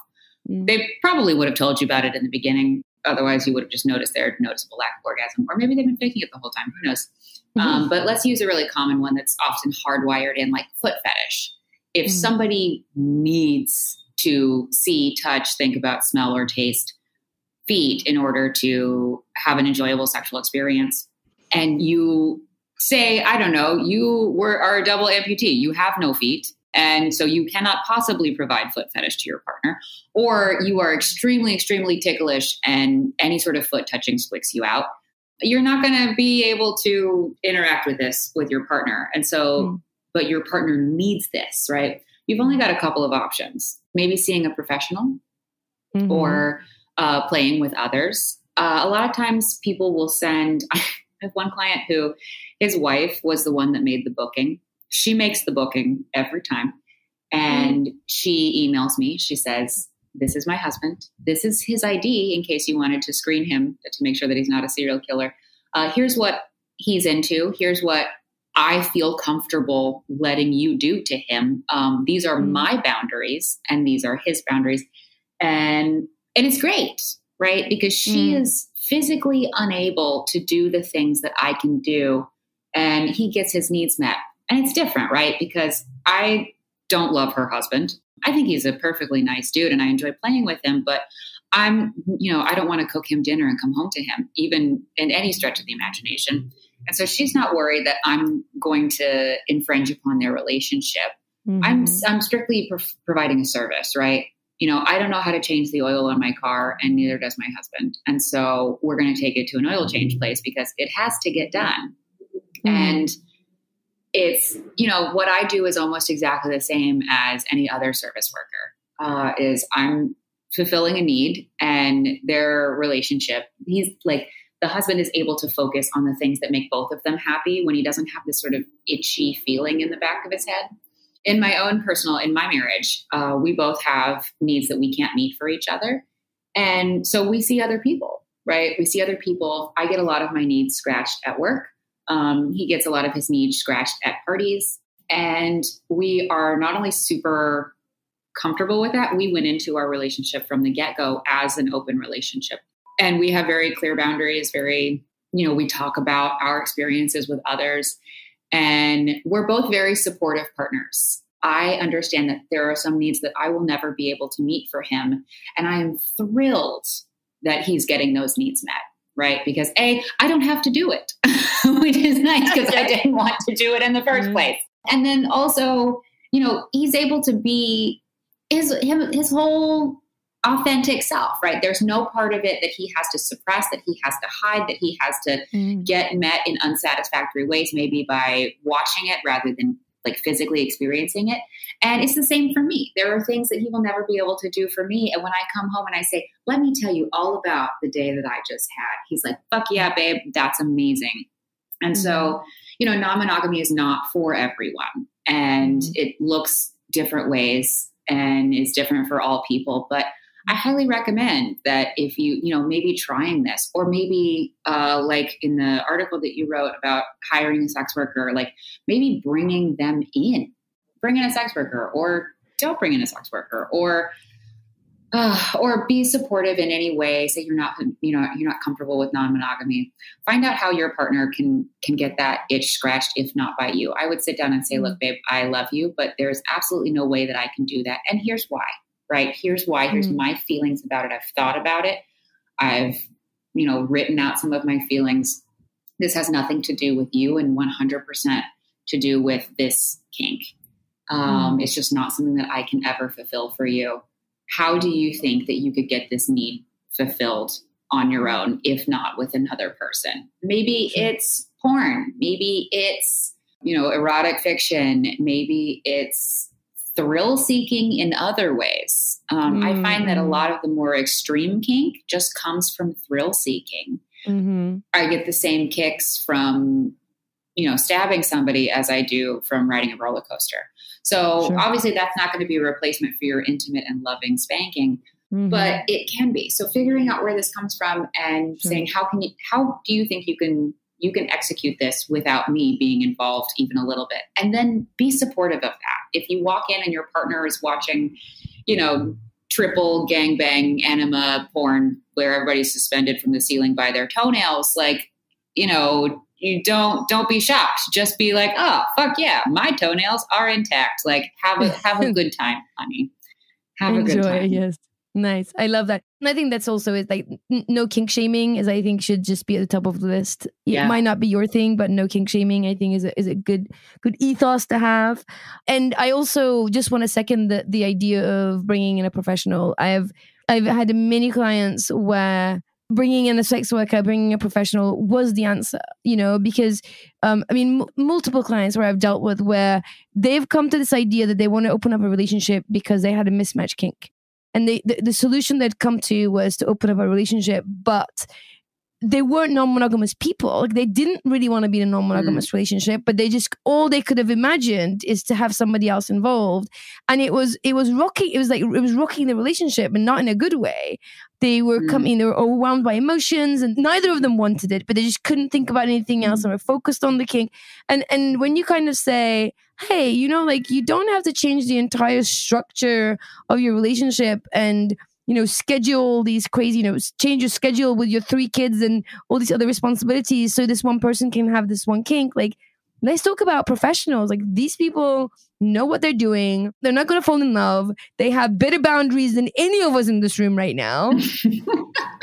mm. they probably would have told you about it in the beginning Otherwise, you would have just noticed their noticeable lack of orgasm, or maybe they've been faking it the whole time. Who knows? Mm-hmm. Um, but let's use a really common one that's often hardwired in, like foot fetish. If mm-hmm. somebody needs to see, touch, think about, smell, or taste feet in order to have an enjoyable sexual experience, and you say, I don't know, you were are a double amputee, you have no feet, and so you cannot possibly provide foot fetish to your partner, or you are extremely, extremely ticklish and any sort of foot touching squicks you out. You're not going to be able to interact with this with your partner. And so, mm. but your partner needs this, right? You've only got a couple of options. Maybe seeing a professional mm-hmm. or uh, playing with others. Uh, a lot of times people will send, I have one client who his wife was the one that made the booking she makes the booking every time. And mm. she emails me. She says, This is my husband. This is his ID in case you wanted to screen him to make sure that he's not a serial killer. Uh, here's what he's into. Here's what I feel comfortable letting you do to him. Um, these are mm. my boundaries, and these are his boundaries. And and it's great, right? Because she mm. is physically unable to do the things that I can do, and he gets his needs met. And it's different, right? Because I don't love her husband. I think he's a perfectly nice dude and I enjoy playing with him, but I'm, you know, I don't want to cook him dinner and come home to him, even in any stretch of the imagination. And so she's not worried that I'm going to infringe upon their relationship. Mm-hmm. I'm I'm strictly pro- providing a service, right? You know, I don't know how to change the oil on my car, and neither does my husband. And so we're going to take it to an oil change place because it has to get done. Mm-hmm. And it's you know what I do is almost exactly the same as any other service worker. Uh, is I'm fulfilling a need, and their relationship. He's like the husband is able to focus on the things that make both of them happy when he doesn't have this sort of itchy feeling in the back of his head in my own personal in my marriage uh, we both have needs that we can't meet for each other and so we see other people right we see other people i get a lot of my needs scratched at work um, he gets a lot of his needs scratched at parties. And we are not only super comfortable with that we went into our relationship from the get-go as an open relationship. And we have very clear boundaries very you know we talk about our experiences with others. And we're both very supportive partners. I understand that there are some needs that i will never be able to meet for him. And i am thrilled that he's getting those needs met right because a i don't have to do it which is nice because i didn't want to do it in the 1st place and then also you know he's able to be his him, his whole authentic self, right? There's no part of it that he has to suppress, that he has to hide, that he has to Mm. get met in unsatisfactory ways, maybe by watching it rather than like physically experiencing it. And it's the same for me. There are things that he will never be able to do for me. And when I come home and I say, let me tell you all about the day that I just had, he's like, fuck yeah, babe, that's amazing. And so, mm-hmm. you know, non monogamy is not for everyone and mm-hmm. it looks different ways and is different for all people. But I highly recommend that if you, you know, maybe trying this or maybe uh, like in the article that you wrote about hiring a sex worker, like maybe bringing them in, bring in a sex worker or don't bring in a sex worker or uh, or be supportive in any way. Say you're not, you know, you're not comfortable with non-monogamy. Find out how your partner can can get that itch scratched, if not by you. I would sit down and say, "Look, babe, I love you, but there's absolutely no way that I can do that, and here's why." Right? Here's why. Here's Mm. my feelings about it. I've thought about it. I've, you know, written out some of my feelings. This has nothing to do with you, and 100% to do with this kink. Um, It's just not something that I can ever fulfill for you how do you think that you could get this need fulfilled on your own if not with another person maybe it's porn maybe it's you know erotic fiction maybe it's thrill seeking in other ways um, i find that a Mm. lot of the more extreme kink just comes from thrill seeking Mm-hmm. i get the same kicks from you know stabbing somebody as i do from riding a roller coaster so Sure. obviously that's not going to be a replacement for your intimate and loving spanking Mm-hmm. but it can be so figuring out where this comes from and Sure. saying how can you how do you think you can you can execute this without me being involved even a little bit. And then be supportive of that. If you walk in and your partner is watching you know triple gangbang anima porn where everybody's suspended from the ceiling by their toenails like you know you don't don't be shocked. Just be like oh fuck yeah my toenails are intact. Like have a have a good time honey. Have a good Enjoy, time. yes. Nice. I love that. And I think that's also is like n- no kink shaming is I think should just be at the top of the list. It Yeah. might not be your thing, but no kink shaming I think is a, is a good good ethos to have. And I also just want to second the the idea of bringing in a professional. I've I've had many clients where bringing in a sex worker, bringing a professional was the answer, you know, because um, I mean, m- multiple clients where I've dealt with where they've come to this idea that they want to open up a relationship because they had a mismatch kink. And they, the, the solution they'd come to was to open up a relationship, but they weren't non-monogamous people. Like they didn't really want to be in a non-monogamous relationship, but they just all they could have imagined is to have somebody else involved. And it was it was rocking. It was like it was rocking the relationship, but not in a good way. They were Mm. coming. They were overwhelmed by emotions, and neither of them wanted it. But they just couldn't think about anything else, and were focused on the kink. And and when you kind of say, "Hey, you know, like you don't have to change the entire structure of your relationship," and you know, schedule these crazy, you know, change your schedule with your three kids and all these other responsibilities, so this one person can have this one kink. Like, let's talk about professionals. Like these people know what they're doing. They're not going to fall in love. They have better boundaries than any of us in this room right now.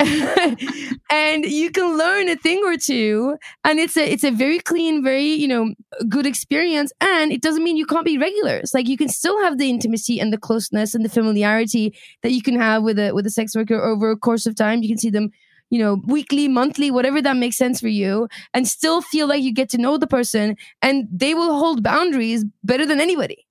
and you can learn a thing or two and it's a it's a very clean very you know good experience and it doesn't mean you can't be regulars like you can still have the intimacy and the closeness and the familiarity that you can have with a with a sex worker over a course of time you can see them you know weekly monthly whatever that makes sense for you and still feel like you get to know the person and they will hold boundaries better than anybody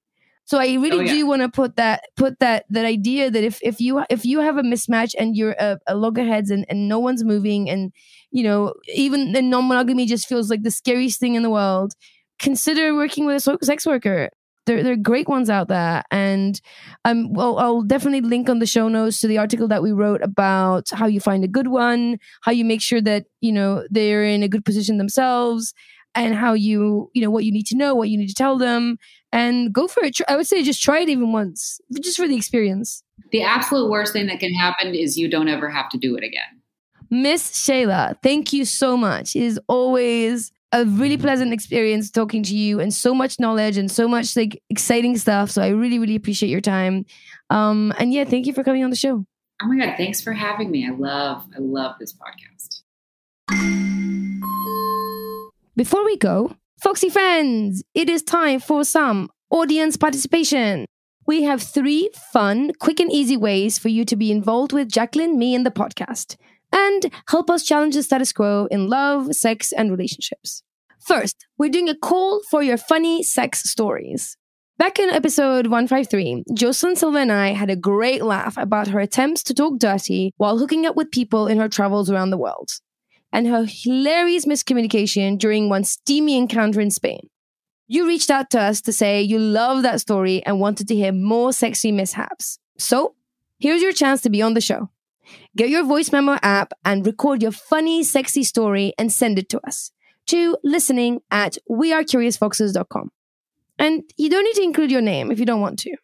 so I really Oh, yeah. do want to put that put that that idea that if if you if you have a mismatch and you're a, a loggerheads and, and no one's moving and you know even the non-monogamy just feels like the scariest thing in the world, consider working with a sex worker. There, there are great ones out there, and um, well, I'll definitely link on the show notes to the article that we wrote about how you find a good one, how you make sure that you know they're in a good position themselves, and how you you know what you need to know, what you need to tell them, and go for it. I would say just try it even once, just for the experience. The absolute worst thing that can happen is you don't ever have to do it again. Miss Shayla, thank you so much. It is always a really pleasant experience talking to you and so much knowledge and so much like exciting stuff. So I really, really appreciate your time. Um, and yeah, thank you for coming on the show. Oh my god, thanks for having me. I love I love this podcast. Before we go, Foxy friends, it is time for some audience participation. We have three fun, quick, and easy ways for you to be involved with Jacqueline, me, and the podcast, and help us challenge the status quo in love, sex, and relationships. First, we're doing a call for your funny sex stories. Back in episode 153, Jocelyn Silva and I had a great laugh about her attempts to talk dirty while hooking up with people in her travels around the world and her hilarious miscommunication during one steamy encounter in Spain. You reached out to us to say you love that story and wanted to hear more sexy mishaps. So, here's your chance to be on the show. Get your voice memo app and record your funny, sexy story and send it to us to listening at wearecuriousfoxes.com. And you don't need to include your name if you don't want to.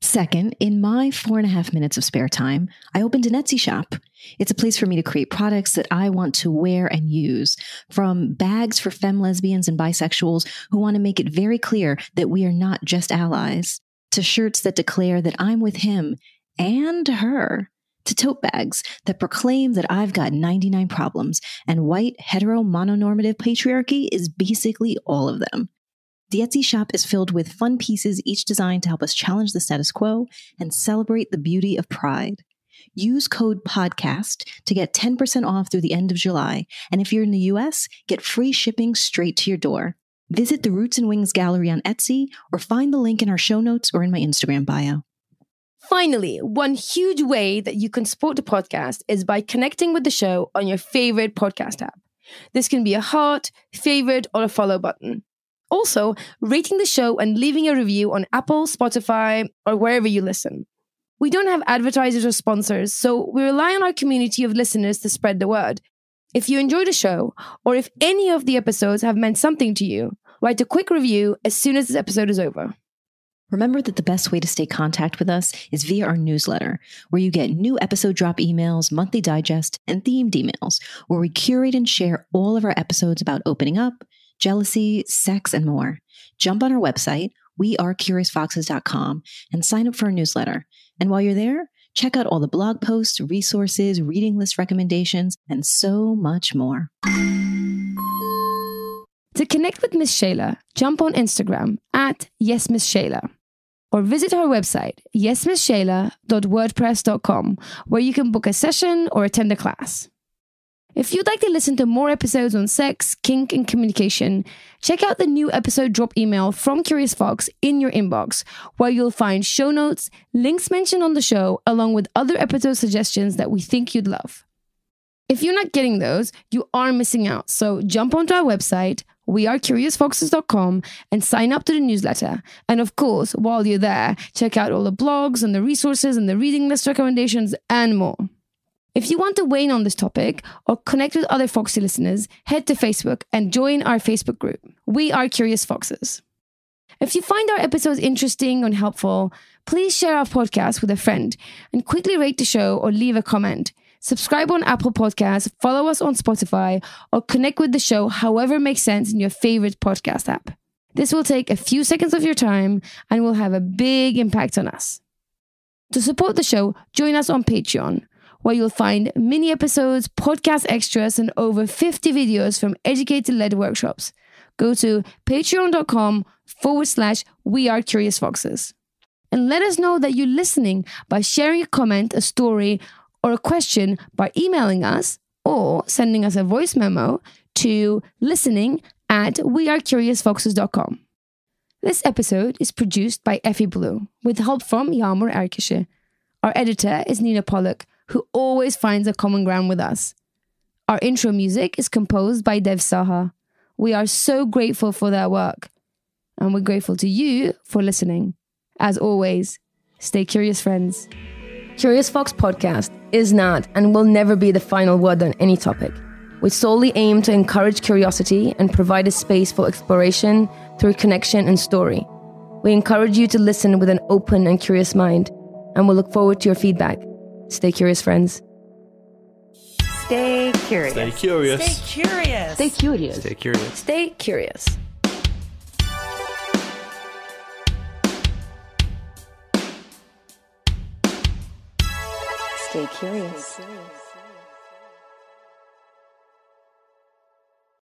Second, in my four and a half minutes of spare time, I opened an Etsy shop. It's a place for me to create products that I want to wear and use, from bags for femme lesbians and bisexuals who want to make it very clear that we are not just allies, to shirts that declare that I'm with him and her, to tote bags that proclaim that I've got 99 problems and white hetero mononormative patriarchy is basically all of them. The Etsy shop is filled with fun pieces, each designed to help us challenge the status quo and celebrate the beauty of pride. Use code PODCAST to get 10% off through the end of July. And if you're in the US, get free shipping straight to your door. Visit the Roots and Wings gallery on Etsy or find the link in our show notes or in my Instagram bio. Finally, one huge way that you can support the podcast is by connecting with the show on your favorite podcast app. This can be a heart, favorite, or a follow button. Also, rating the show and leaving a review on Apple, Spotify, or wherever you listen. We don't have advertisers or sponsors, so we rely on our community of listeners to spread the word. If you enjoy the show, or if any of the episodes have meant something to you, write a quick review as soon as this episode is over. Remember that the best way to stay contact with us is via our newsletter, where you get new episode drop emails, monthly digest, and themed emails, where we curate and share all of our episodes about opening up, jealousy, sex, and more. Jump on our website, wearecuriousfoxes.com, and sign up for our newsletter. And while you're there, check out all the blog posts, resources, reading list recommendations, and so much more. To connect with Miss Shayla, jump on Instagram at Yes Miss Shayla or visit her website, yesmissshayla.wordpress.com, where you can book a session or attend a class. If you'd like to listen to more episodes on sex, kink, and communication, check out the new episode drop email from Curious Fox in your inbox, where you'll find show notes, links mentioned on the show, along with other episode suggestions that we think you'd love. If you're not getting those, you are missing out. So jump onto our website, wearecuriousfoxes.com, and sign up to the newsletter. And of course, while you're there, check out all the blogs and the resources and the reading list recommendations and more. If you want to weigh in on this topic or connect with other Foxy listeners, head to Facebook and join our Facebook group. We are Curious Foxes. If you find our episodes interesting and helpful, please share our podcast with a friend and quickly rate the show or leave a comment. Subscribe on Apple Podcasts, follow us on Spotify, or connect with the show however makes sense in your favorite podcast app. This will take a few seconds of your time and will have a big impact on us. To support the show, join us on Patreon. where you'll find mini episodes, podcast extras, and over 50 videos from educator led workshops. Go to patreon.com forward slash we are curious foxes. And let us know that you're listening by sharing a comment, a story, or a question by emailing us or sending us a voice memo to listening at wearecuriousfoxes.com. This episode is produced by Effy Blue with help from Yamur Erkische. Our editor is Nina Pollock, who always finds a common ground with us. Our intro music is composed by Dev Saha. We are so grateful for their work, and we're grateful to you for listening. As always, stay curious, friends. Curious Fox podcast is not and will never be the final word on any topic. We solely aim to encourage curiosity and provide a space for exploration through connection and story. We encourage you to listen with an open and curious mind, and we'll look forward to your feedback. Stay curious, friends. Stay curious. Stay curious. Stay curious. Stay curious. Stay curious. Stay curious. Stay curious.